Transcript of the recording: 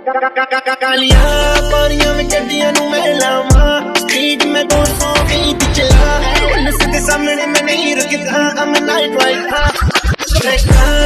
ਕਾਲੀਆਂ ਪਾਰੀਆਂ ਵਿੱਚ ਗੱਡੀਆਂ ਨੂੰ ਮੈਂ ਲਾਵਾਂ ਸਪੀਡ ਮੈਂ 200 ਗਈ ਤੇ ਚਲਾ ਪੁਲਿਸ ਦੇ ਸਾਹਮਣੇ ਮੈਂ ਨਹੀਂ ਰੁਕਦਾ I'm a night rider